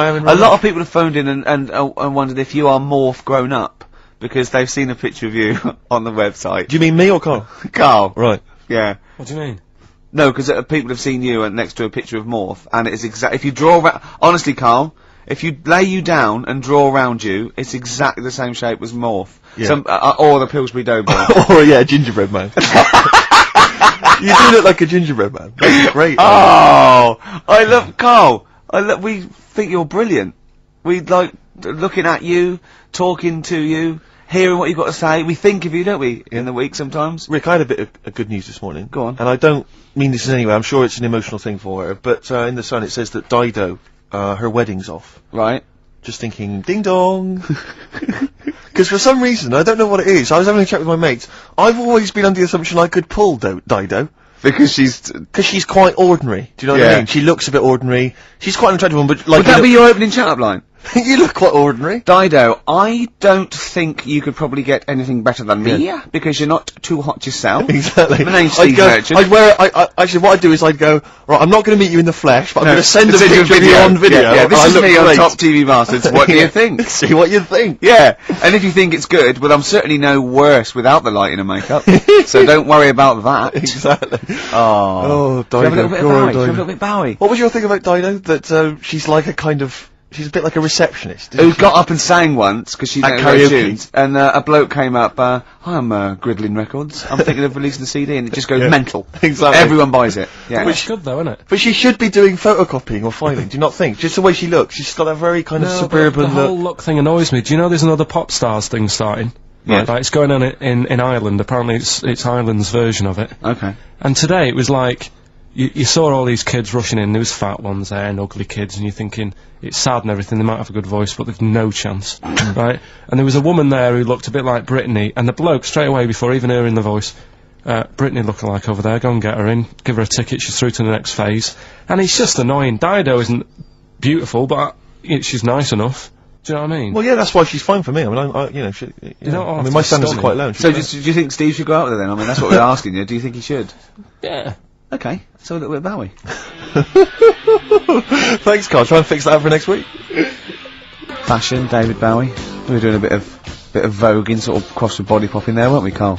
Spam A lot of people have phoned in and, and, uh, and wondered if you are Morph grown up. Because they've seen a picture of you on the website. Do you mean me or Karl? Karl. Right. Yeah. What do you mean? No, because uh, people have seen you uh, next to a picture of Morph, and it is exact. If you draw, ra- honestly, Karl, if you lay you down and draw around you, it's exactly the same shape as Morph. Yeah. Some, uh, uh, or the Pillsbury Doughboy. or yeah, gingerbread man. you do look like a gingerbread man. That's great. oh, I love Karl. I we think you're brilliant. We like looking at you, talking to you, hearing what you've got to say. We think of you, don't we, in the week sometimes? Rick, I had a bit of, of good news this morning. Go on. And I don't mean this in any way. I'm sure it's an emotional thing for her. But uh, in the Sun it says that Dido, uh, her wedding's off. Right. Just thinking, ding dong. Because for some reason, I don't know what it is. I was having a chat with my mates. I've always been under the assumption I could pull Do- Dido. Because she's. Because she's quite ordinary. Do you know what Yeah. I mean? She looks a bit ordinary. She's quite an attractive one, but like Would that you, be your opening chat-up line? you look quite ordinary. Dido, I don't think you could probably get anything better than me, because you're not too hot yourself. Exactly. My name's I'd Steve go, Merchant. I'd wear. I, I, actually, what I'd do is I'd go. Right, I'm not going to meet you in the flesh, but I'm going to send a you picture of on video. Yeah, yeah, this is me on. Top TV Masters. What do you think? See what you think. Yeah, and if you think it's good, well, I'm certainly no worse without the lighting and makeup. so don't worry about that. Exactly. Oh, Oh, Should we have a Dido. little bit of Bowie? We have a little bit Bowie? What was your thing about Dido? That uh, she's like a kind of. She's a bit like a receptionist. Who got up and sang once because she At didn't know karaoke. tunes, and uh, a bloke came up. Uh, Hi, I'm uh, Gridlin Records. I'm thinking of releasing a CD, and it just goes Yeah. mental. Exactly. Everyone buys it. Yeah. It's good though, isn't it? But she should be doing photocopying or filing. do you not think? Just the way she looks, she's got that very kind of No, but suburban the whole look. look thing annoys me. Do you know there's another pop stars thing starting? Yeah. Like it's going on i- in in Ireland. Apparently, it's it's Ireland's version of it. okay. And today it was like you, you saw all these kids rushing in. There was fat ones there and ugly kids, and you're thinking it's sad and everything. They might have a good voice, but they've no chance, right? And there was a woman there who looked a bit like Britney, and the bloke straight away before even hearing the voice. Uh, Britney looking like over there, go and get her in, give her a ticket, she's through to the next phase. And it's just annoying. Dido isn't beautiful, but uh, she's nice enough. Do you know what I mean? Well, yeah, that's why she's fine for me. I mean, I, I you know, she, you know, know, I mean, my it's standards are quite low. So, fine. just, do you think Steve should go out there then? I mean, that's what we're asking you. Do you think he should? yeah. Okay. So a little bit of Bowie. Thanks, Karl. Try and fix that up for next week. Fashion, David Bowie. We were doing a bit of bit of voguing, sort of cross with body popping there, weren't we, Karl?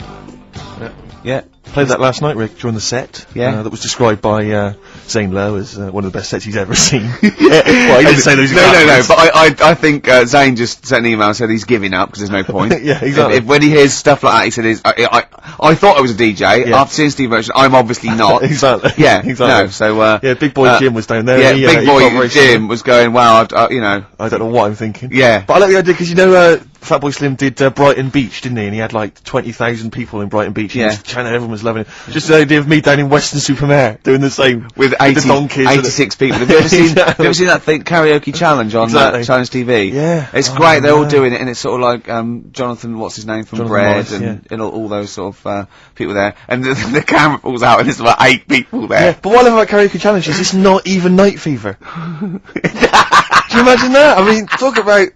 Yeah. Yeah. Played that last night, Rick, during the set. Yeah. Uh, that was described by uh, Zane Lowe is uh, one of the best sets he's ever seen. well, he didn't say those No, no, no. But I, I, I think uh, Zane just sent an email and said he's giving up because there's no point. Yeah, exactly. If, if when he hears stuff like that, he said, he's, I, I, I thought I was a DJ. Yeah. After seeing Steve Merchant, I'm obviously not. exactly. Yeah, exactly. No, so uh, yeah, Big Boy uh, Jim was down there. yeah, he, uh, Big Boy Jim was going, wow, uh, you know, I don't know what I'm thinking. yeah. But I like the idea because you know, uh, Fatboy Slim did uh, Brighton Beach, didn't he? And he had like twenty thousand people in Brighton Beach. Yeah. China, everyone was loving it. Just the idea of me down in Weston-super-Mare doing the same with the 80, donkeys and the- 86 people. Have you ever seen, have you ever seen that thing, karaoke challenge on Exactly. uh, Challenge TV? Yeah. It's Oh, great, they're all doing it, and it's sort of like, um, Jonathan, what's his name from Jonathan Bread, Morris, and, yeah. and all, all those sort of, uh, people there. And the, the camera falls out, and there's about eight people there. Yeah, but what I love about karaoke challenge is it's not even night fever. Do you imagine that? I mean, talk about.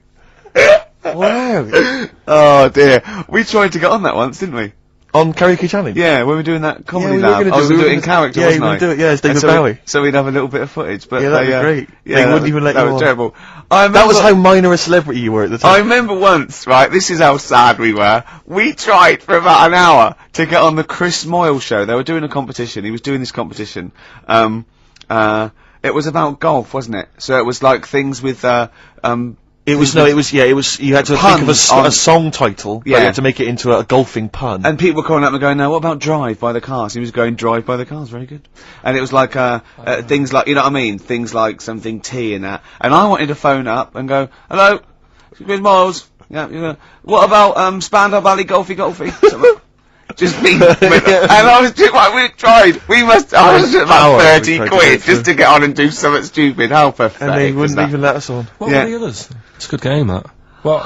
Wow. Oh dear. We tried to get on that once, didn't we? On karaoke challenge. Yeah, when we were doing that comedy yeah, we were lab. I was we going to do it in character, yeah, wasn't were I? gonna do it, yeah, And David so we- Bowie. so we'd have a little bit of footage, but Yeah, that'd they, be uh, great. Yeah, They wouldn't was- even let that you was on. terrible. I That was how minor a celebrity you were at the time. I remember once, right, this is how sad we were. We tried for about an hour to get on the Chris Moyles show. They were doing a competition. He was doing this competition. Um, uh, it was about golf, wasn't it? So it was like things with, uh, um, It was no, it was yeah, it was. You had to think of a, on- a song title, but Yeah. you had to make it into a, golfing pun. And people were calling up and going, "Now what about Drive by the Cars?" He was going, "Drive by the Cars, very good." And it was like uh, uh, things like you know what I mean, things like something T and that. And I wanted to phone up and go, "Hello, Chris Moyles. Yeah, you know, what about um Spandau Ballet Golfy Golfy?" Something. Just be, and I was just like, we tried. We must. I was about Hour thirty tried to quid just to get on and do something stupid. How pathetic and they wouldn't that? even let us on. What Yeah. were the others? It's a good game, that. What?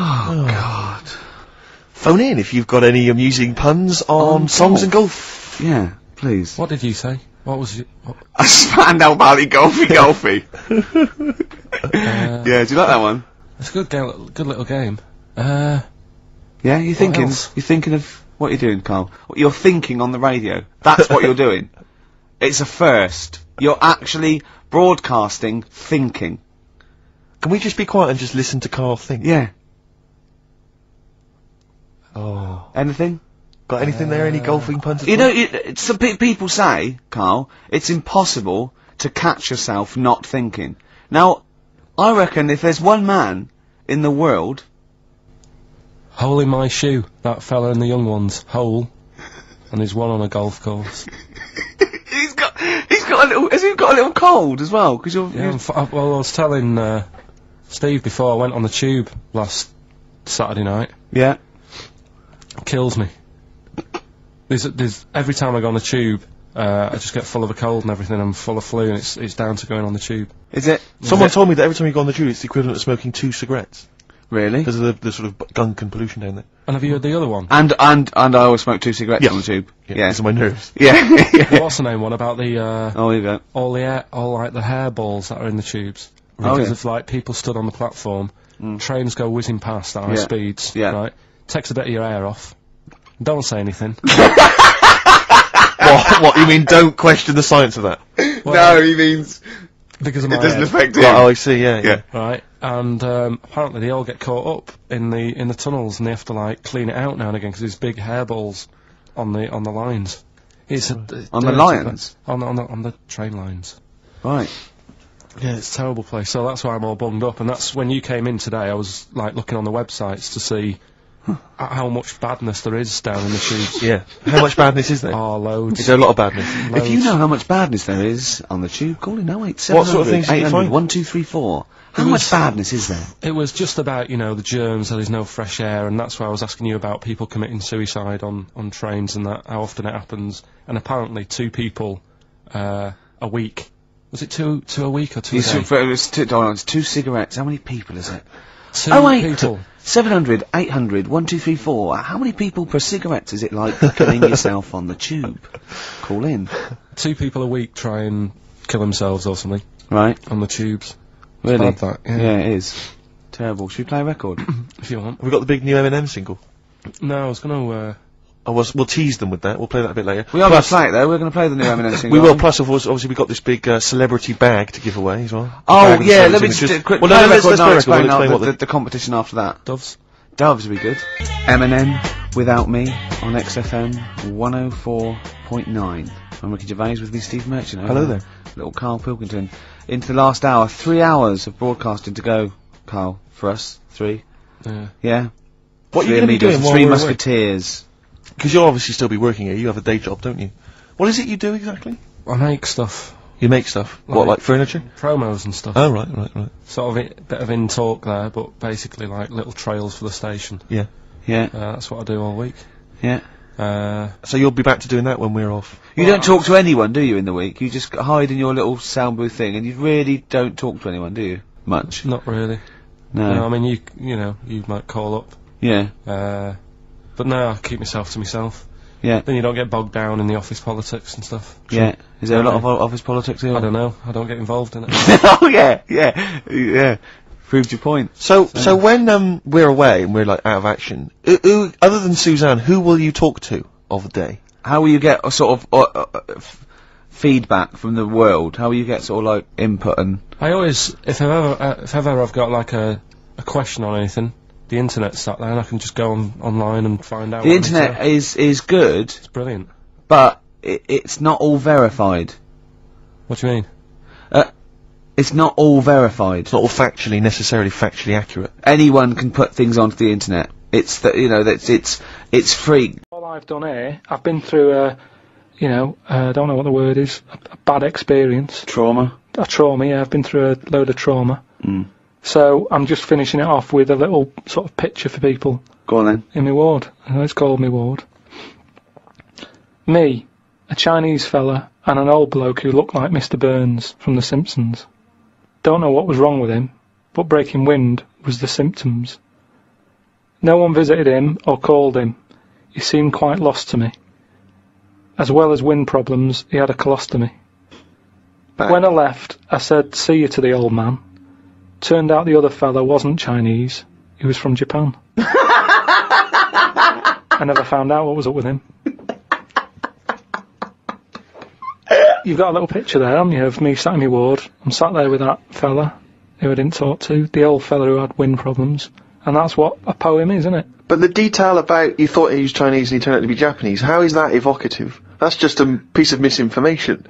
Phone in if you've got any amusing puns on, On songs golf. and golf. Yeah, please. what did you say? What was it? What, A Spandau Ballet Golfy Golfy. uh, yeah, do you like that one? It's a good game. Good little game. Uh, Yeah, you're thinking. else? You're thinking of what are you're doing, Karl. You're thinking on the radio. That's what you're doing. It's a first. You're actually broadcasting thinking. Can we just be quiet and just listen to Karl think? Yeah. Oh. Anything? Got anything there? Any golfing puns? You know, it- some pe- people say, Karl, it's impossible to catch yourself not thinking. Now, I reckon if there's one man in the world, Hole in my shoe. That fella and the young ones. Hole. And there's one on a golf course. he's got, he's got a little, has he got a little cold as well? Because you're, Yeah, you're I'm f- I, well, I was telling uh, Steve before I went on the tube last Saturday night. yeah. Kills me. There's, there's every time I go on the tube, uh, I just get full of a cold and everything. I'm full of flu, and it's it's down to going on the tube. Is it? Someone told me that every time you go on the tube, it's the equivalent of smoking two cigarettes Really? because of the, the sort of b- gunk and pollution down there. And have you heard the other one? And, and, and I always smoke two cigarettes Yeah. on the tube. Yeah, Yeah. because of my nerves. Yeah. yeah. What's the name one about the uh, Oh, there you go. all the air, all like the hairballs that are in the tubes Oh, because yeah. of like people stood on the platform, Mm. trains go whizzing past at high Yeah. speeds, Yeah. right? Takes a bit of your air off. Don't say anything. what, what, you mean don't question the science of that? Well, he means because of my it doesn't head, affect Right, him. oh, I see, yeah, yeah. Yeah. right? And um, apparently they all get caught up in the in the tunnels, and they have to like clean it out now and again because there's big hairballs on the on the lines. It's a, d- On the dirty lines? on the, on the on the train lines. Right. Yeah, it's a terrible place. So that's why I'm all bunged up. And that's when you came in today. I was like looking on the websites to see h- how much badness there is down in the tubes. Yeah. How much badness is there? Oh, loads. Is there a lot of badness? If you know how much badness there is on the tube, call in 08 What sort of things did you find? 1234. How It much badness is there? It was just about, you know, the germs, there's no fresh air, and that's why I was asking you about people committing suicide on, on trains and that, how often it happens. And apparently two people, uh, a week. Was it two, two a week or two a You day? should, for- it's two, hold it's two cigarettes. How many people is it? Two oh wait, people. 700, 800, 1234. How many people per cigarette is it like killing yourself on the tube? Call in. Two people a week try and kill themselves or something Right. on the tubes. Really? Bad that, yeah. Yeah, it is. Terrible. Should we play a record? If you want. Have we got the big new Eminem single? No, I was gonna, uh, Oh, we'll, we'll tease them with that. We'll play that a bit later. we are going to play it though. We're going to play the new Eminem single. We will. Plus, of course, obviously, we've got this big uh, celebrity bag to give away as well. Oh yeah, let me just do a quick Well, no, let's, let's now. Explain explain the, what the, the, competition after that. Doves. Doves would be good. Eminem, Without Me, on XFM 104.9. I'm Ricky Gervais with me, Steve Merchant. Hello there. Little Karl Pilkington. Into the last hour, three hours of broadcasting to go, Karl, for us. Three. Yeah. Yeah. What are you going to be doing Three? Musketeers. Because you'll obviously still be working here. You have a day job, don't you? What is it you do exactly? I make stuff. You make stuff. What, Like- like furniture? Promos and stuff. Oh, right, right, right. sort of a bit of in talk there, but basically like little trails for the station. Yeah. Uh, that's what I do all week. Yeah. Uh, So you'll be back to doing that when we're off. You Well, don't talk to anyone, do you, in the week? You just hide in your little sound booth thing, and you really don't talk to anyone, do you? Much. not really. No. No, I mean you, you know, you might call up. yeah. Uh, but no, I keep myself to myself. Yeah. Then you don't get bogged down in the office politics and stuff. Yeah. Is there a lot of office politics here? I don't know. I don't get involved in it. oh yeah, yeah, yeah. Proved your point. So, so when um we're away and we're like out of action, who, who, other than Suzanne, who will you talk to of the day? How will you get a sort of uh, uh, uh, f- feedback from the world? How will you get sort of like input and I always, if I've ever, uh, if ever I've got like a, a question on anything, the internet's sat there and I can just go on online and find out. the what I need to internet is is good, It's brilliant. but it, it's not all verified. What do you mean? It's not all verified. It's not all factually necessarily factually accurate. Anyone can put things onto the internet. It's that you know that's it's it's free. All I've done here, I've been through a, you know, uh, I don't know what the word is, a, a bad experience, Trauma. a trauma. Yeah, I've been through a load of trauma. Mm. So I'm just finishing it off with a little sort of picture for people Go on then. in my ward. It's called my ward. Me, a Chinese fella, and an old bloke who looked like Mr. Burns from The Simpsons. Don't know what was wrong with him, but breaking wind was the symptoms. No one visited him or called him. He seemed quite lost to me. As well as wind problems, he had a colostomy. Back. When I left, I said, see you to the old man. Turned out the other fella wasn't Chinese, he was from Japan. I never found out what was up with him. You've got a little picture there, haven't you, of me sat in my ward. I'm sat there with that fella who I didn't talk to, the old fella who had wind problems, and that's what a poem is, isn't it? But the detail about you thought he was Chinese and he turned out to be Japanese, how is that evocative? That's just a piece of misinformation.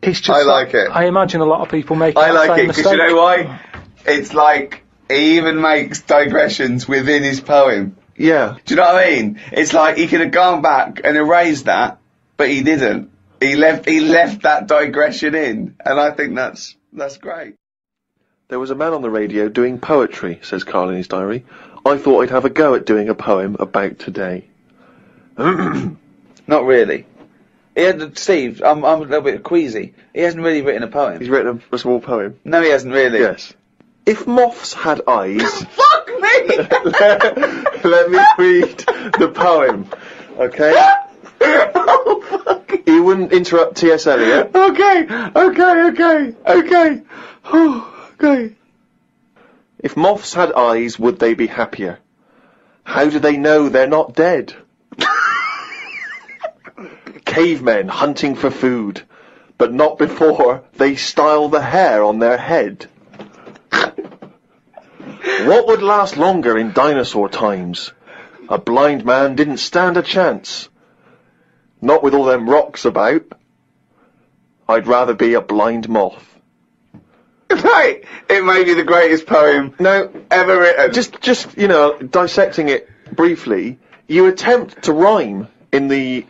It's just I like it. I imagine a lot of people make I like same it because you know why? It's like he even makes digressions within his poem. Yeah. Do you know what I mean? It's like he could have gone back and erased that, but he didn't. He left. He left that digression in, and I think that's that's great. There was a man on the radio doing poetry, says Karl in his diary. I thought I'd have a go at doing a poem about today. Not really. He had Steve. I'm I'm a little bit queasy. He hasn't really written a poem. He's written a, a small poem. No, he hasn't really. Yes. If moths had eyes, Fuck me. let me read the poem. Okay? oh, fuck. You wouldn't interrupt T.S. Eliot. Okay. Okay. Okay. Okay. Oh, okay. If moths had eyes, would they be happier? How do they know they're not dead? Cavemen hunting for food, but not before they style the hair on their head. What would last longer in dinosaur times? A blind man didn't stand a chance. Not with all them rocks about. I'd rather be a blind moth. Right. It may be the greatest poem Now, ever written. just just you know dissecting it briefly you attempt to rhyme in the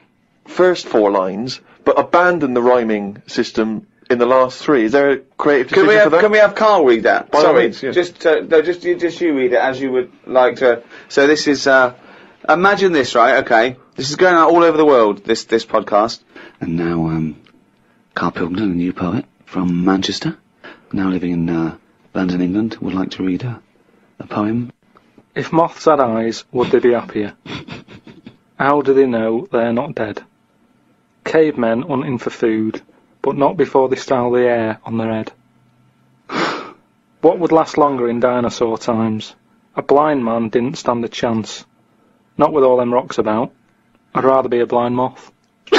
first four lines but abandon the rhyming system in the last three is there a creative Can decision we for have that can we have Karl read that? By Sorry, means, yeah. just uh, no, just you just you read it as you would like to. So this is uh, imagine this, right? Okay, this is going out all over the world. This this podcast. And now um, Karl Pilkington, a new poet from Manchester, now living in uh, London, England, would like to read a, a poem. If moths had eyes, would they be happier? How do they know they're not dead? Cavemen hunting for food, but not before they style the air on their head. What would last longer in dinosaur times? A blind man didn't stand a chance. Not with all them rocks about. I'd rather be a blind moth. he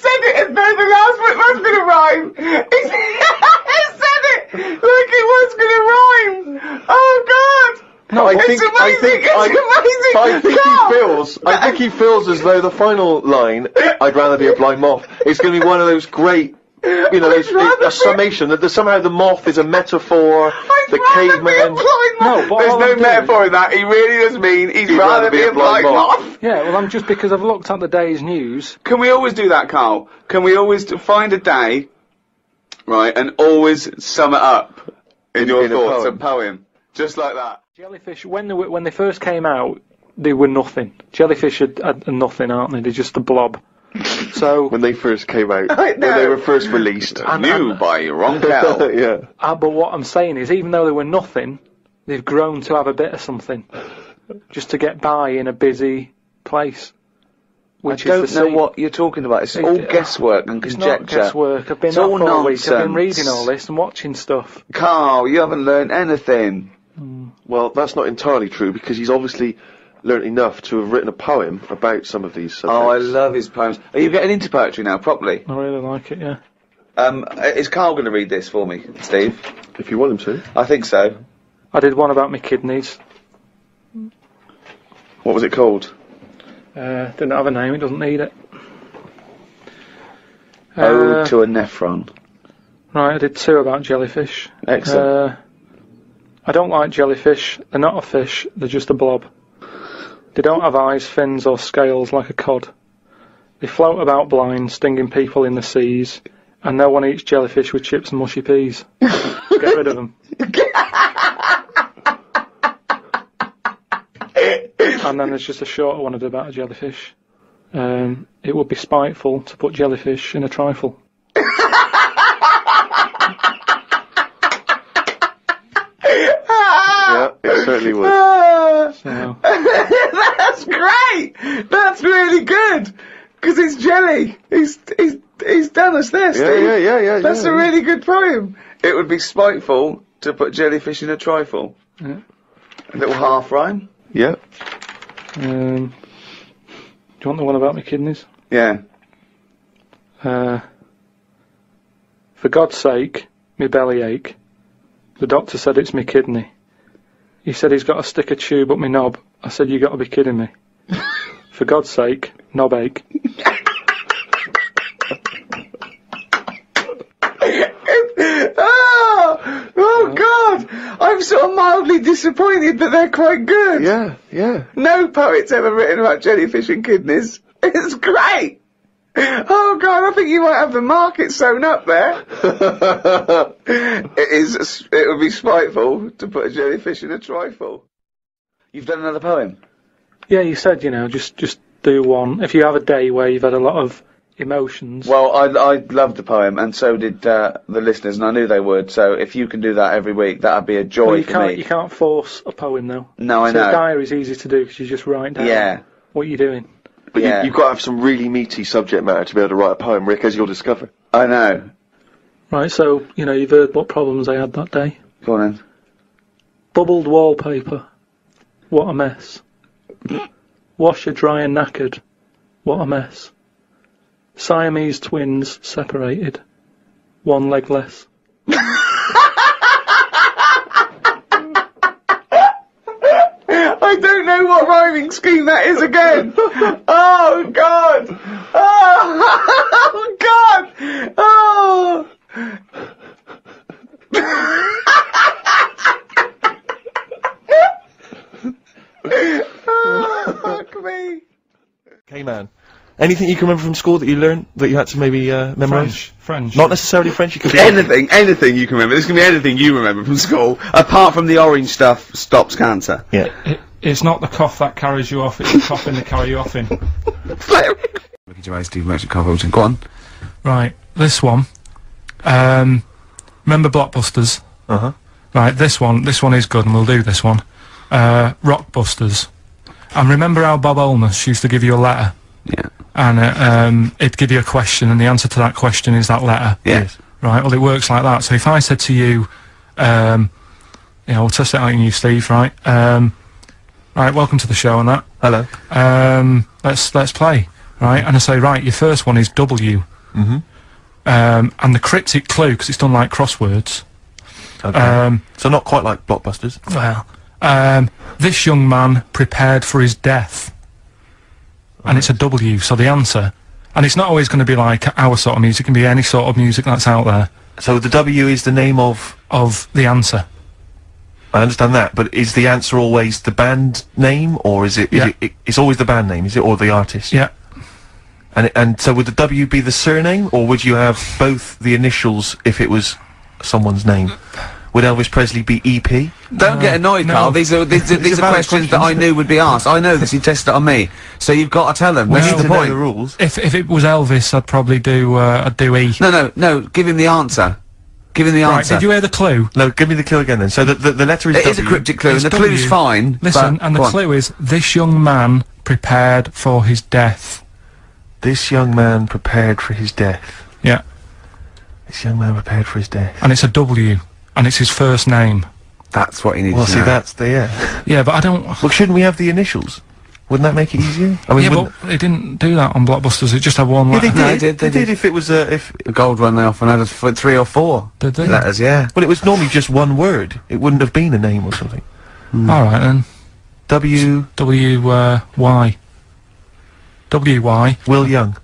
said it as though the last bit was going to rhyme. He said it like it was going to rhyme. Oh God! No, I think, amazing. I think, it's I, amazing. I think he feels, I think he feels as though the final line, I'd rather be a blind moth, is going to be one of those great, you know, those, I'd a be- summation that the, somehow the moth is a metaphor, I'd the rather be a caveman. blind No, moth. but There's no I'm doing- metaphor in that. He really does mean he'd, He'd rather, be a blind moth. Yeah, well, I'm just because I've looked at the day's news. Can we always do that, Karl? Can we always find a day, right, and always sum it up in, In- your in a thoughts, poem. a poem, just like that? Jellyfish, when they were, when they first came out, they were nothing. Jellyfish are, are, are nothing, aren't they? They're just a blob. So, when they first came out, when they were first released. And- New and- by Ronkel. yeah. uh, but what I'm saying is, even though they were nothing, they've grown to have a bit of something, just to get by in a busy place. I Which don't is know sea. what you're talking about. It's It- all guesswork and It's conjecture. not guesswork. I've been It's up all for week. I've been reading all this and watching stuff. Karl, you haven't learned anything. Well, that's not entirely true because he's obviously learnt enough to have written a poem about some of these subjects. Oh, I love his poems. Are you getting into poetry now, properly? I really like it. Yeah. Um, is Karl going to read this for me, Steve? If you want him to. I think so. I did one about my kidneys. What was it called? Uh, didn't have a name. It doesn't need it. Ode Uh, to a nephron. Right, I did two about jellyfish. Excellent. Uh, I don't like jellyfish. They're not a fish, they're just a blob. They don't have eyes, fins, or scales like a cod. They float about blind, stinging people in the seas, and no one eats jellyfish with chips and mushy peas. Get rid of them. and then there's just a shorter one about a jellyfish. Um, it would be spiteful to put jellyfish in a trifle. yeah, it certainly was. Ah, So, That's great. That's really good. Because it's jelly. He's he's he's done us there, Yeah, Steve. yeah, yeah, yeah. That's yeah. a really good poem. It would be spiteful to put jellyfish in a trifle. Yeah. A little half rhyme. Yeah. um, do you want the one about my kidneys? Yeah. Uh, For God's sake, me belly ache. The doctor said it's me kidney. He said he's got to stick a tube up my knob. I said you got to be kidding me. For God's sake, knob ache. oh, oh God! I'm sort of mildly disappointed that they're quite good. Yeah, yeah. No poet's ever written about jellyfish and kidneys. It's great. Oh God, I think you might have the market sewn up there. it is. It would be spiteful to put a jellyfish in a trifle. You've done another poem. Yeah, you said, you know, just just do one. If you have a day where you've had a lot of emotions. Well, I I loved the poem, and so did uh, the listeners, and I knew they would. So if you can do that every week, that'd be a joy Well, you for can't me. you can't force a poem though. No, I so know. diary's easy to do because you just write down Yeah. what you're doing. But Yeah. you, you've got to have some really meaty subject matter to be able to write a poem, Rick, as you'll discover. I know. Right, so you know you've heard what problems I had that day. Go on then. Bubbled wallpaper, what a mess. Washer dry and knackered, what a mess. Siamese twins separated, one leg less. know what rhyming scheme that is again. Oh God! Oh, God! Oh! oh fuck me! Okay, man. Anything you can remember from school that you learned that you had to maybe uh, memorize? French. French. Not necessarily French. You could be Anything, anything you can remember. This can be anything you remember from school, apart from the orange stuff stops cancer. Yeah. It, it's not the cough that carries you off, it's the coughing that carries you off in. Ricky Gervais, Steve Merchant, Karl Hilton. Go on. Right, this one. Um, remember Blockbusters? Uh huh. Right, this one, this one is good, and we'll do this one. Uh, Rockbusters. And remember how Bob Holness used to give you a letter, Yeah. and uh, um, it'd give you a question, and the answer to that question is that letter. Yes. Right, well, it works like that. So if I said to you, um, you know, we'll test it out on you, Steve, right? Um, right, welcome to the show and that. Hello. Um, let's let's play, right? And I say, right, your first one is W. Mm-hmm. Um, and the cryptic clue, because it's done like crosswords. Okay. Um, so not quite like blockbusters. well, um, this young man prepared for his death. And it's a W, so the answer. And it's not always going to be like our sort of music, it can be any sort of music that's out there So the W is the name of. of the answer. I understand that, but is the answer always the band name, or is it? is Yeah. it, it it's always the band name, is it, or the artist? Yeah. And and so would the W be the surname, or would you have both the initials if it was someone's name? Would Elvis Presley be E EP? Don't get annoyed, no. Karl. These are these, are- These these are are valid questions that I knew would be asked. I know this. You tested it on me, so you've got to tell them. We That's need the to know point. the rules. If if it was Elvis, I'd probably do uh, I'd do E. No, no, no. Give him the answer. Give him the Right, answer. did you hear the clue? No, give me the clue again then. So the the, the letter is W. It is a W. cryptic clue, and It's the clue's W. fine. Listen, but- and the go on. clue is this young man prepared for his death. This young man prepared for his death. Yeah, This young man prepared for his death. and it's a W, and it's his first name. That's what you need Well, to see, know. that's the yeah. Yeah, but I don't. Well, shouldn't we have the initials? Wouldn't that make it easier? I mean, Yeah, but they didn't do that on Blockbusters. It just had one Yeah, letter. they did. No, they did, they They did did. if it was a if. The gold one they often had us three or four Did they? letters. Yeah. Well, it was normally just one word. It wouldn't have been a name or something. All right then. W. W uh, Y. W Y. Will Young.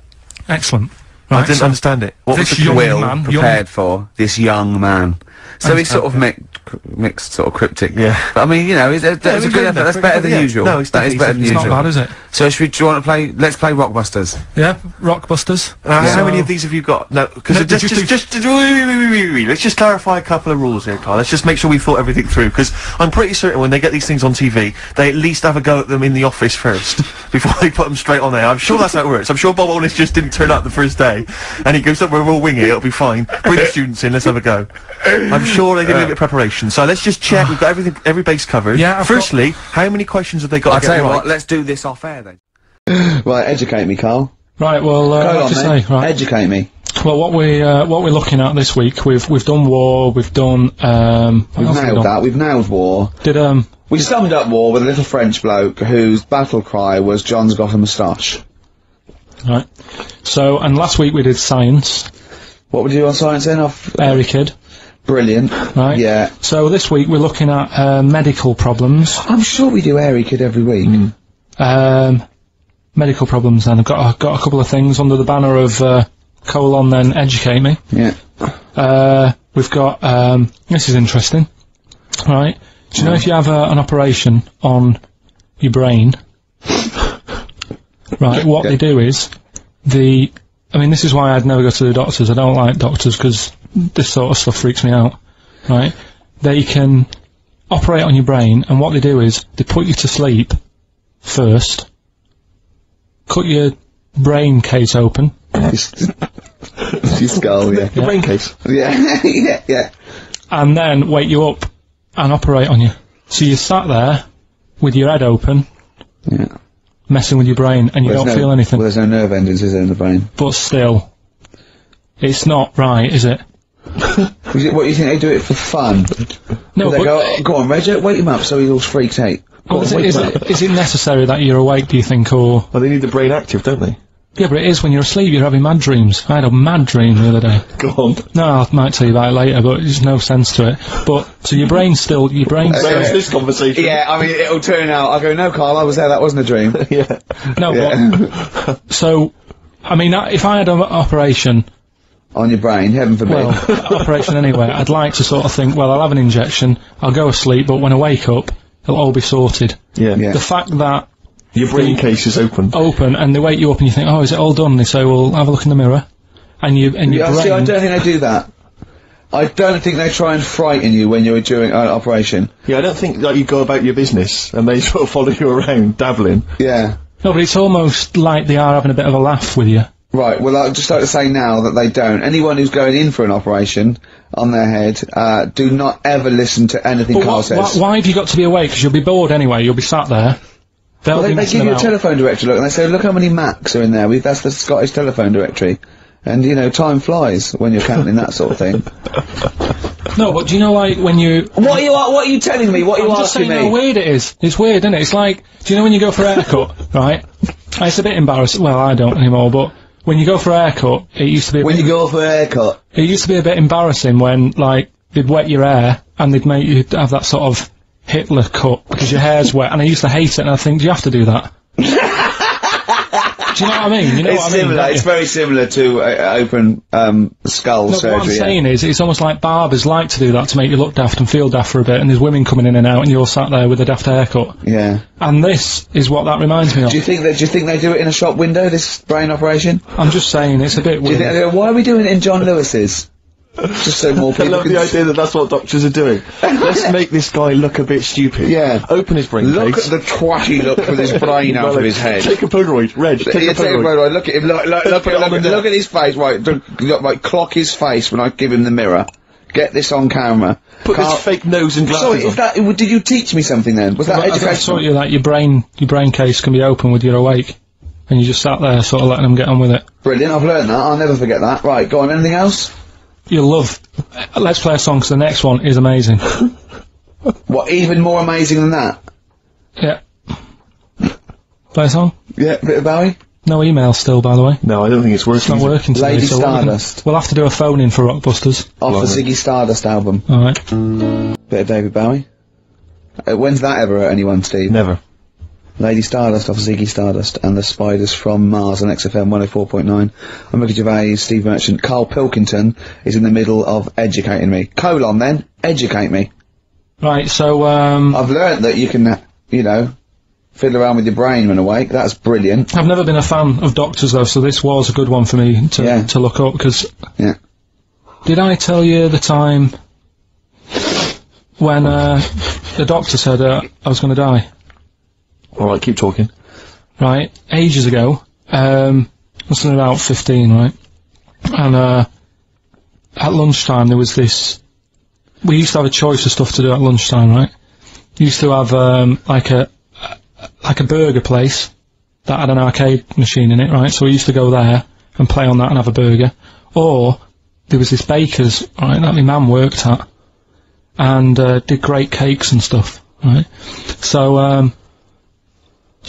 Excellent. I Right. didn't so understand it. What was this the young clue? Will man, young- prepared for this young man. So he's sort of okay. mi- mixed, sort of cryptic. Yeah. But I mean, you know, it's, that's Yeah, a good effort. That's better than yeah. usual. No, it's that is better than it's usual. not bad, is it? So should we, do you want to play? Let's play Rockbusters. Yeah. Rockbusters. Uh, How many of these have you got? No, because No, just, just, just, wait. let's just clarify a couple of rules here, Karl. Let's just make sure we thought everything through, because I'm pretty certain when they get these things on TV, they at least have a go at them in the office first, before they put them straight on there. I'm sure that's how it works. I'm sure Bob Otis just didn't turn up the first day, and he goes, "We'll we'll wing it, it'll be fine. Bring the students in, let's have a go. I'm sure they did a little bit of preparation. So let's just check, we've got everything, every base covered. Yeah, I've Firstly, how many questions have they got I'll to tell get you right? what. Let's do this off air then. Right, educate me, Karl. Right. Well, uh, Go on, to mate. say? Right. Educate me. Well, what we uh, what we're looking at this week, we've we've done war, we've done um. We've else have we nailed done? that. We've nailed war. Did um. We summed up war with a little French bloke whose battle cry was "John's got a moustache." Right. So, and last week we did science. What would you do on science then? Off Airy kid, brilliant. right? Yeah. So this week we're looking at uh, medical problems. I'm sure we do Airy Kid every week. Mm. Um, medical problems. Then I've got I've got a couple of things under the banner of uh, colon. Then educate me. Yeah. Uh, we've got um, this is interesting, right? Do you know if you have uh, an operation on your brain, right? What they do is the. I mean, this is why I'd never go to the doctors. I don't like doctors because this sort of stuff freaks me out, right? They can operate on your brain, and what they do is they put you to sleep first, cut your brain case open, Your skull, yeah. The brain case. Yeah, yeah, yeah. and then wake you up and operate on you. So you sat there with your head open, Yeah. messing with your brain, and you There's don't no- feel anything. Well, there's no nerve endings, is there, in the brain? But still, it's not right, is it? Is it, what, you think they do it for fun? No, they but go, oh, go on, Reg, wake him up so he all freaks out. Go well, on, is, it, wake is, him up. it, is it necessary that you're awake? Do you think, or Well, they need the brain active, don't they? yeah, but it is when you're asleep. You're having mad dreams. I had a mad dream the other day. Go on. No, I might tell you about it later, but there's no sense to it. But so your brain's still your brain's Where's still, this conversation? Yeah, I mean, it'll turn out. I go, no, Karl, I was there. That wasn't a dream. yeah. no. Yeah. But, so, I mean, I- if I had an operation On your brain, heaven forbid. well, operation anyway, I'd like to sort of think, well, I'll have an injection, I'll go asleep, but when I wake up, it'll all be sorted. Yeah. Yeah. The fact that Your brain case is open. open and they wake you up and you think, oh, is it all done? They say, well, have a look in the mirror, and you and your yeah, see, I don't think they do that. I don't think they try and frighten you when you're doing an operation. Yeah, I don't think like you go about your business and they sort of follow you around, dabbling. Yeah. No, but it's almost like they are having a bit of a laugh with you. Right, well, I'd just like to say now that they don't. Anyone who's going in for an operation on their head, uh, do not ever listen to anything But Karl wha- says. wha- why have you got to be awake? Because you'll be bored anyway. You'll be sat there. They'll Well, be they, they messing give you a about. telephone directory look, and they say, look how many Macs are in there. We, that's the Scottish telephone directory. And, you know, time flies when you're counting that sort of thing. no, but do you know like when you what are you, what are you telling me? What are you I'm just asking saying how weird it is. It's weird, isn't it? It's like, do you know when you go for a haircut, right? It's a bit embarrassing. Well, I don't anymore, but when you go for a haircut, it used to be a When bit, you go for a haircut. it used to be a bit embarrassing when like they'd wet your hair and they'd make you have that sort of Hitler cut because your hair's wet, and I used to hate it. And I think, do you have to do that? do you know what I mean? You know It's what I similar. don't It's very similar to uh, open um, skull No, surgery. what I'm yeah. saying is, it's almost like barbers like to do that to make you look daft and feel daft for a bit, and there's women coming in and out, and you're sat there with a daft haircut. Yeah. And this is what that reminds me of. Do you think that? Do you think they do it in a shop window? This brain operation? I'm just saying, it's a bit weird. think why are we doing it in John Lewis's? Just so more I people love can the idea that that's what doctors are doing. Let's make this guy look a bit stupid. Yeah. Open his brain Look case. at the twatty look with his brain out of his head. Take a Polaroid. Reg, take Yeah, a take a Polaroid. photo. Look at him. Look, look, look, put at, look, the at- net. look at his face. Right, look, look, right, clock his face when I give him the mirror. Get this on camera. Put Karl- this fake nose and glasses Sorry, on. is that? Did you teach me something then? Was that Well, I, I taught you that your brain, your brain case can be open with your awake, and you just sat there, sort of letting them get on with it. Brilliant. I've learned that. I'll never forget that. Right, go on. Anything else? You'll love. Let's play a song 'cause the next one is amazing. What? Even more amazing than that? yeah. Play a song. Yeah, bit of Bowie. No email still, by the way. No, I don't think it's working. It's working. not working today. Lady so we'll- Stardust. We'll have to do a phone in for Rockbusters. Off the Ziggy Stardust album. All right. Bit of David Bowie. Uh, when's that ever hurt anyone, Steve? Never. Lady Stardust off Ziggy Stardust and the Spiders from Mars on XFM 104.9. I'm Ricky Gervais, Steve Merchant. Karl Pilkington is in the middle of educating me. Colon then, educate me. Right. So um, I've learnt that you can, uh, you know, fiddle around with your brain when awake. That's brilliant. I've never been a fan of doctors though, so this was a good one for me to Yeah. to look up because Yeah. Did I tell you the time when uh, the doctor said uh, I was going to die? Alright, keep talking. Right, ages ago. Um, must have been about fifteen, right? And uh, at lunchtime there was this. We used to have a choice of stuff to do at lunchtime, right? Used to have um, like a like a burger place that had an arcade machine in it, right? So we used to go there and play on that and have a burger. Or there was this baker's, right, that my mum worked at, and uh, did great cakes and stuff, right? So um,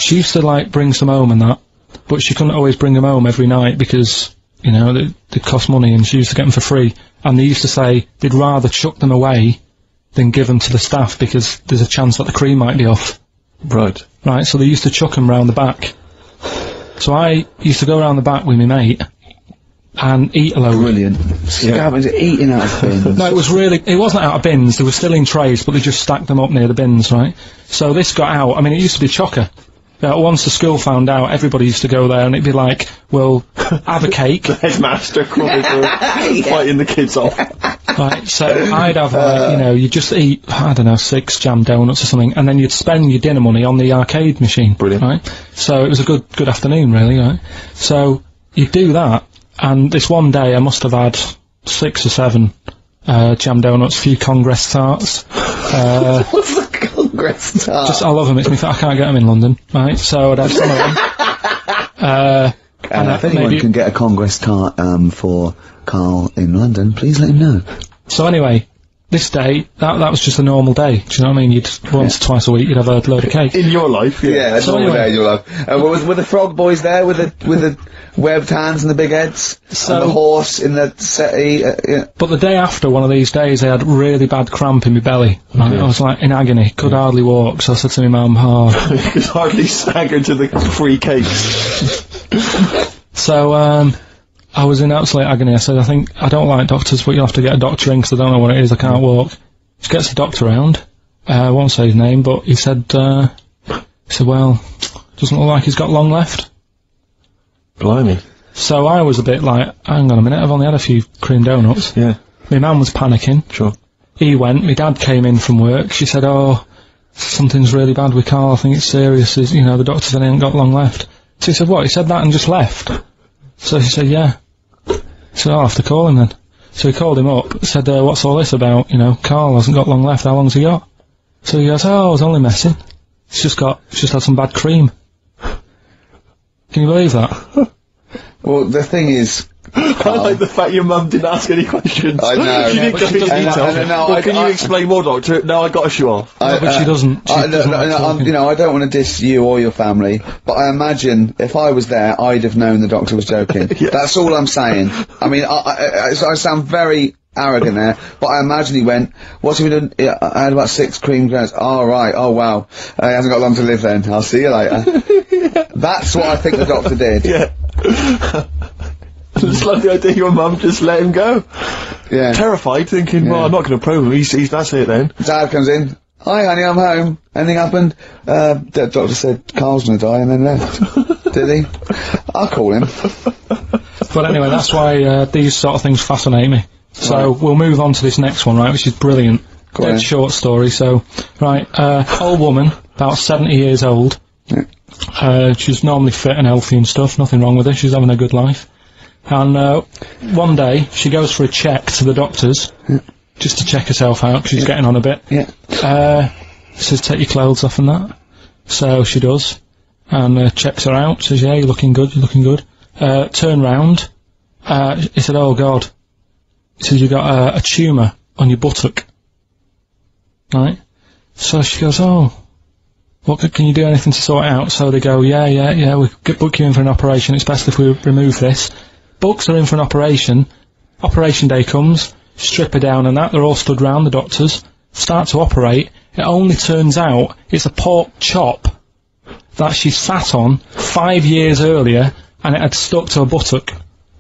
she used to like bring some home and that, but she couldn't always bring them home every night because You know, they, they cost money and she used to get them for free. And they used to say they'd rather chuck them away than give them to the staff because there's a chance that the cream might be off. Right. Right, so they used to chuck them round the back. So I used to go round the back with my mate and eat a load. Brilliant. Scavengers eating out of bins. No, it was really, it wasn't out of bins, they were still in trays, but they just stacked them up near the bins, right? So this got out, I mean, it used to be chocker. Yeah, once the school found out, everybody used to go there and it'd be like, well, have a cake. the Headmaster crawling through, fighting the kids off. Right, so I'd have, uh, you know, you just eat, I don't know, six jam donuts or something, and then you'd spend your dinner money on the arcade machine. Brilliant. Right? So it was a good, good afternoon, really, right? So you'd do that, and this one day I must have had six or seven, uh, jam donuts, a few Congress tarts. Uh, the Congress tart? just, I love them, it's me, fa- I can't get them in London, right? So I'd have some of them. Uh, and uh, if anyone maybe- can get a Congress tart um, for Karl in London, please let him know. So anyway, this day, that that was just a normal day. Do you know what I mean? You'd once, twice a week, you'd have a load of cake. In your life, yeah. Yeah, that's So all anyway- day in your life. Uh, were, were the frog boys there with the with the webbed hands and the big heads? So- and the horse in the settee? Uh, yeah. But the day after one of these days, I had really bad cramp in my belly. Right? I was like in agony, could hardly walk. So I said to my mum, "Oh." You could hardly stagger to the free cakes. so um, I was in absolute agony. I said, "I think I don't like doctors, but you'll have to get a doctor in because I don't know what it is. I can't walk." She gets the doctor round. Uh, I won't say his name, but he said, uh, "He said, well, doesn't look like he's got long left." Blimey. So I was a bit like, hang on a minute, I've only had a few cream donuts. Yeah, My mum was panicking. sure. He went, my dad came in from work, she said, oh, something's really bad with Karl, I think it's serious, He's- you know, the doctor said he ain't got long left. So he said, what, he said that and just left? So she said, yeah. Said, I'll have to call him then. So he called him up, said, uh, what's all this about, you know, Karl hasn't got long left, how long's he got? So he goes, oh, I was only messing. He's just got, he's just had some bad cream. Can you believe that? Well, the thing is, I like the fact your mum didn't ask any questions. I know. She didn't but go she into detail. I know, no, well, I- can I- you explain more, Doctor? No, I got to show off. I, but she doesn't- she I, no, doesn't no, like no, I'm- you know, I don't want to diss you or your family, but I imagine if I was there, I'd have known the doctor was joking. That's all I'm saying. I mean, I, I, I, I sound very arrogant there, but I imagine he went, what's he been doing? Yeah, I had about six cream granules. Oh, right. Oh, wow. Uh, he hasn't got long to live then. I'll see you later. That's what I think the doctor did. Yeah. Just like the idea your mum just let him go. Yeah. Terrified, thinking, well, Yeah. I'm not going to probe him. He's, he's, that's it then. Dad comes in. Hi, honey, I'm home. Anything happened? Uh, the doctor said Karl's gonna die and then left. Did he? I'll call him. But anyway, that's why uh, these sort of things fascinate me. So we'll move on to this next one, right, which is brilliant. Go Dead on. short story. So, right, uh, old woman, about 70 years old. Yeah. Uh, she's normally fit and healthy and stuff. Nothing wrong with her. She's having a good life. And uh, one day she goes for a check to the doctors, just to check herself out 'cause she's getting on a bit. Yeah. Uh, says take your clothes off and that. So she does, and uh, checks her out. Says yeah, you're looking good. You're looking good. Uh, turn round. Uh, he said, oh god. He said you got a, tumour on your buttock. Right. So she goes, oh. What can you do anything to sort it out? So they go, yeah, yeah, yeah. We could book you in for an operation. It's best if we remove this. Books are in for an operation. Operation day comes. Strip her down and that. They're all stood round the doctors. Start to operate. It only turns out it's a pork chop that she sat on five years earlier and it had stuck to her buttock.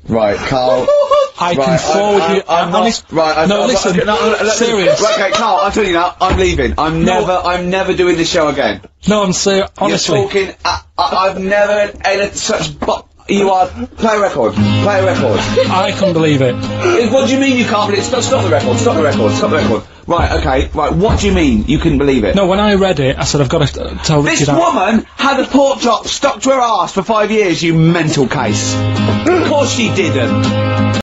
Right, Karl. I Right, can forward I- you. I- I'm not- honest- right, I- no, I'm- listen. okay, no, serious. Right, okay, Karl, I'm telling you now, I'm leaving. I'm No. never, I'm never doing this show again. No, I'm serious. Honestly, You're talking, I, I, I've never had such, bu- you are, play a record, play a record. I can't believe it. Eh, what do you mean you can't believe, stop, stop the record, stop the record, stop the record. Right, okay, right, what do you mean you couldn't believe it? No, when I read it, I said I've got to uh, tell This Richard. how- woman had a pork chop stuck to her ass for five years, you mental case. of course she didn't.